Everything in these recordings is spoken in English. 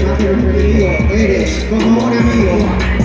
que no quiero un eres como un amigo.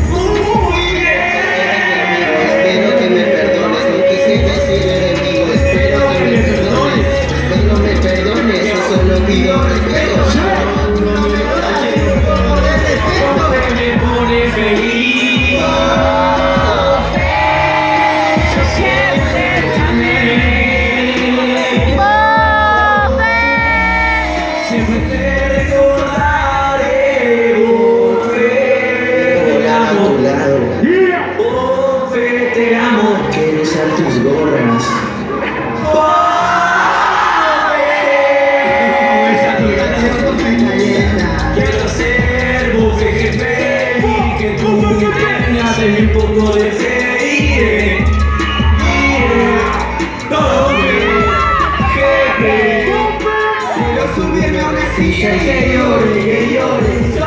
que llore, que llore.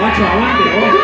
我坐稳着我。